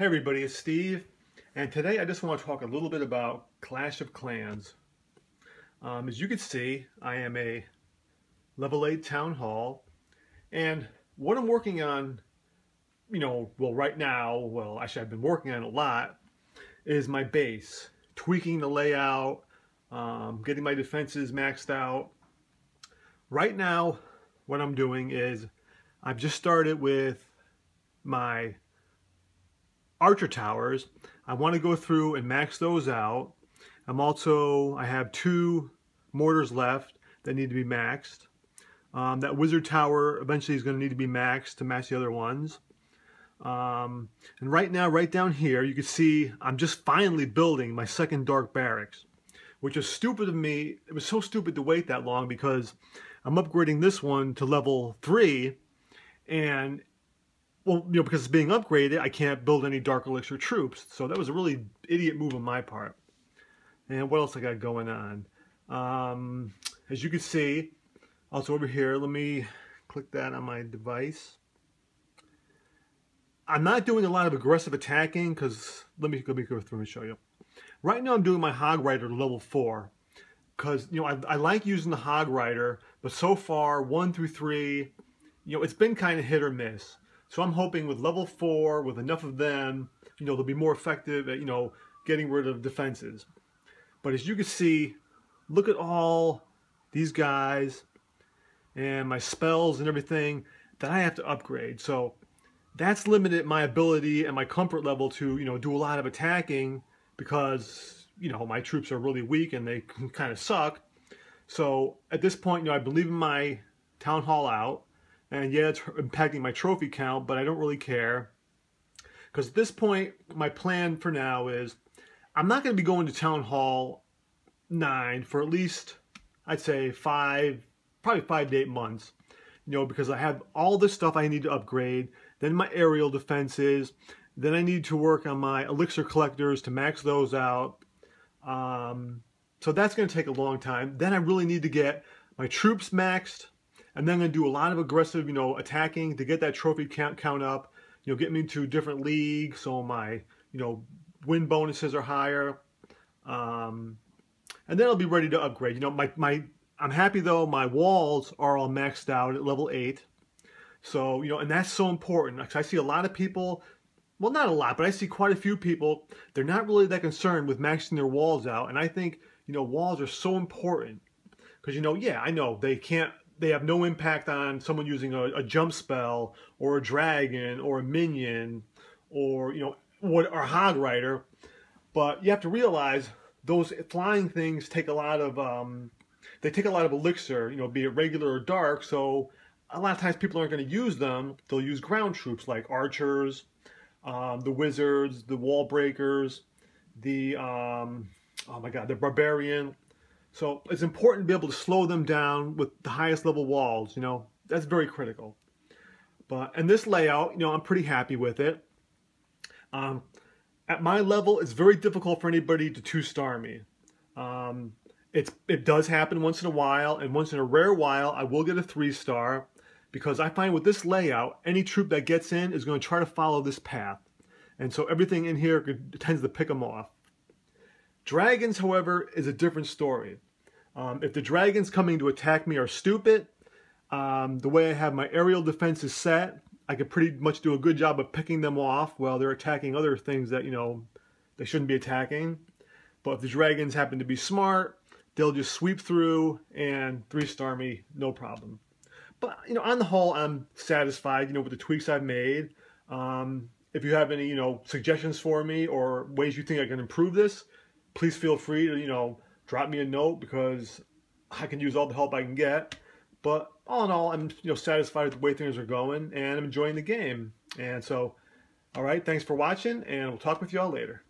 Hey everybody, it's Steve, and today I just want to talk a little bit about Clash of Clans. Um, as you can see, I am a level 8 town hall, and what I'm working on, you know, well right now, well actually I've been working on a lot, is my base. Tweaking the layout, um, getting my defenses maxed out. Right now, what I'm doing is I've just started with my Archer towers. I want to go through and max those out. I'm also, I have two mortars left that need to be maxed. Um, that wizard tower eventually is going to need to be maxed to match the other ones. Um, and right now, right down here, you can see I'm just finally building my second dark barracks, which is stupid of me. It was so stupid to wait that long because I'm upgrading this one to level three and well, you know, because it's being upgraded, I can't build any Dark Elixir troops. So that was a really idiot move on my part. And what else I got going on? Um, as you can see, also over here, let me click that on my device. I'm not doing a lot of aggressive attacking because let me let me go through and show you. Right now, I'm doing my Hog Rider level four because you know I, I like using the Hog Rider, but so far one through three, you know, it's been kind of hit or miss. So I'm hoping with level four, with enough of them, you know, they'll be more effective at, you know, getting rid of defenses. But as you can see, look at all these guys and my spells and everything that I have to upgrade. So that's limited my ability and my comfort level to, you know, do a lot of attacking because, you know, my troops are really weak and they kind of suck. So at this point, you know, I believe in my town hall out. And yeah, it's impacting my trophy count, but I don't really care. Because at this point, my plan for now is I'm not going to be going to Town Hall 9 for at least, I'd say, five, probably five to eight months. You know, because I have all this stuff I need to upgrade, then my aerial defenses, then I need to work on my elixir collectors to max those out. Um, so that's going to take a long time. Then I really need to get my troops maxed, and then I'm going to do a lot of aggressive, you know, attacking to get that trophy count, count up, you know, get me into different leagues so my, you know, win bonuses are higher. Um, and then I'll be ready to upgrade. You know, my, my, I'm happy though, my walls are all maxed out at level 8. So, you know, and that's so important. I see a lot of people, well, not a lot, but I see quite a few people, they're not really that concerned with maxing their walls out. And I think, you know, walls are so important. Because, you know, yeah, I know they can't they have no impact on someone using a, a, jump spell or a dragon or a minion or you know what or hog rider. But you have to realize those flying things take a lot of um, they take a lot of elixir you know be it regular or dark. So a lot of times people aren't going to use them. They'll use ground troops like archers um, the wizards the wall breakers the um, oh my god the barbarian so it's important to be able to slow them down with the highest level walls, you know, that's very critical. But and this layout, you know, I'm pretty happy with it. Um, at my level, it's very difficult for anybody to two-star me. Um, it's, it does happen once in a while, and once in a rare while, I will get a three-star, because I find with this layout, any troop that gets in is going to try to follow this path. And so everything in here tends to pick them off. Dragons, however, is a different story. Um, if the dragons coming to attack me are stupid, um, the way I have my aerial defenses set, I can pretty much do a good job of picking them off while they're attacking other things that, you know, they shouldn't be attacking. But if the dragons happen to be smart, they'll just sweep through and three-star me, no problem. But, you know, on the whole, I'm satisfied, you know, with the tweaks I've made. Um, if you have any, you know, suggestions for me or ways you think I can improve this, please feel free to, you know, drop me a note because I can use all the help I can get. But all in all, I'm you know satisfied with the way things are going and I'm enjoying the game. And so, all right, thanks for watching and we'll talk with y'all later.